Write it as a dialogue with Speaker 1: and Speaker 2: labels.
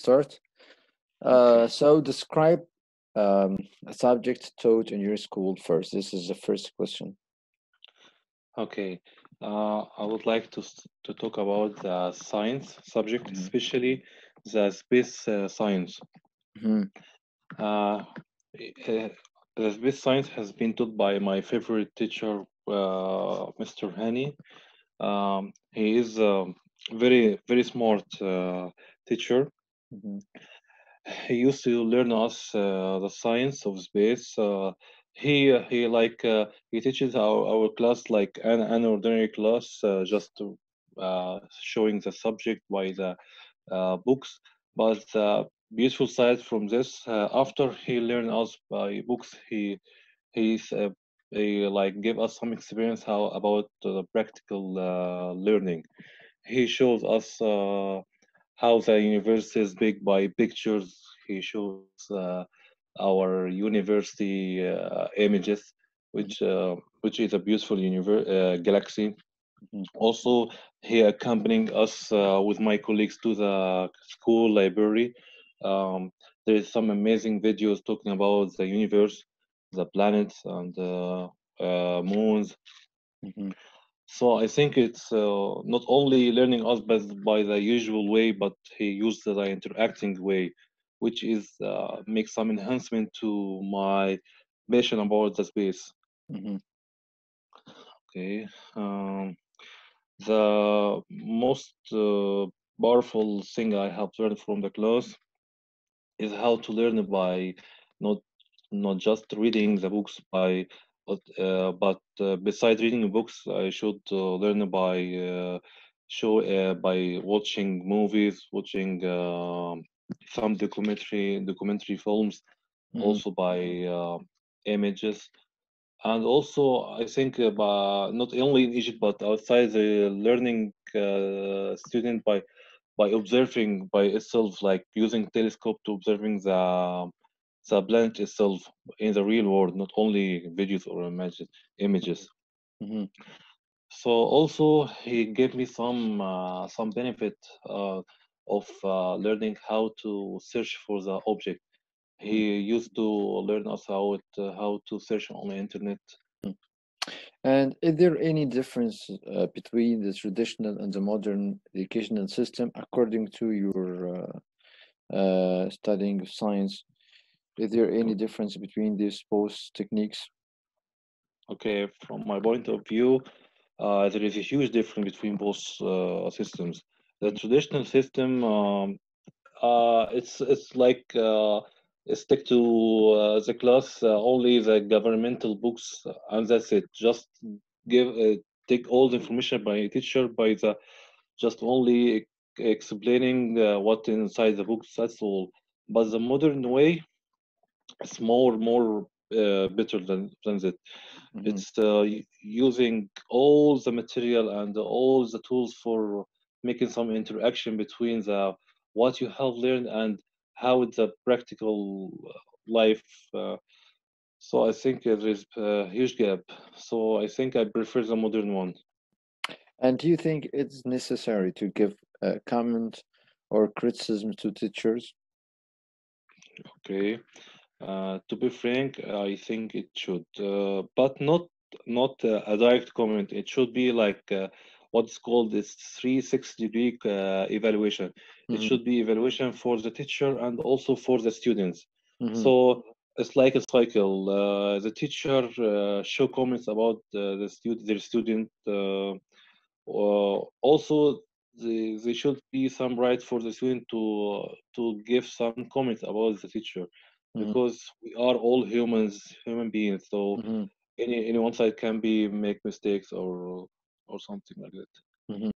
Speaker 1: start. Uh, so describe um, a subject taught in your school first. This is the first question.
Speaker 2: Okay, uh, I would like to to talk about the science subject,
Speaker 1: Mhm.
Speaker 2: especially the space uh, science. Uh, uh, the space science has been taught by my favorite teacher, uh, Mr. Hani. Um, he is a very very smart uh, teacher.
Speaker 1: Mhm,
Speaker 2: He used to learn us uh, the science of space. Uh, he he like uh, he teaches our, our class like an, an ordinary class, uh, just uh, showing the subject by the uh, books. But the beautiful side from this, uh, after he learned us by books, he he's uh, he like give us some experience how about the practical uh, learning. He shows us. Uh, how the universe is big by pictures. He shows uh, our university uh, images, which uh, which is a beautiful universe uh, galaxy.
Speaker 1: mhm,
Speaker 2: Also, he accompanying us uh, with my colleagues to the school library. Um, there is some amazing videos talking about the universe, the planets, and uh, uh, moons,
Speaker 1: mhm.
Speaker 2: So I think it's uh, not only learning us by, by the usual way, but he used the interacting way, which is uh, make some enhancement to my passion about the space.
Speaker 1: mhm.
Speaker 2: Okay, um, the most uh, powerful thing I have learned from the class is how to learn by not not just reading the books by but uh, but uh, beside reading books I should uh, learn by uh, show uh, by watching movies watching uh, some documentary documentary films
Speaker 1: Mhm,
Speaker 2: also by images. And also I think uh, by, not only in Egypt but outside the learning uh, student by by observing by itself, like using telescope to observing the the planet itself in the real world, not only videos or images. Images.
Speaker 1: mhm,
Speaker 2: So also he gave me some uh, some benefit uh, of uh, learning how to search for the object. He used to learn us how it, uh, how to search on the internet.
Speaker 1: mhm. And is there any difference uh, between the traditional and the modern educational system according to your uh, uh, studying of science? Is there any difference between these both techniques?
Speaker 2: Okay, from my point of view, uh, there is a huge difference between both uh, systems. The traditional system, um, uh, it's it's like uh, stick to uh, the class uh, only the governmental books, and that's it. Just give uh, take all the information by teacher by the just only explaining uh, what inside the books. That's all. But the modern way, it's more more uh, better than than that.
Speaker 1: mhm,
Speaker 2: It's uh, using all the material and all the tools for making some interaction between the what you have learned and how it's a practical uh, life. Uh, so I think uh, there is a huge gap. So I think I prefer the modern one.
Speaker 1: And do you think it's necessary to give a comment or criticism to teachers?
Speaker 2: Okay. Uh, to be frank, I think it should, uh, but not not uh, a direct comment. It should be like uh, what's called this 360 degree uh, evaluation. It
Speaker 1: Mhm,
Speaker 2: should be evaluation for the teacher and also for the students.
Speaker 1: mhm,
Speaker 2: So it's like a cycle. Uh, the teacher uh, show comments about uh, the student, their student. Uh, uh, also, they, they should be some right for the student to uh, to give some comments about the teacher
Speaker 1: mhm,
Speaker 2: because we are all humans, human beings. So
Speaker 1: mhm,
Speaker 2: any any one side can be make mistakes or or something like that.
Speaker 1: mhm.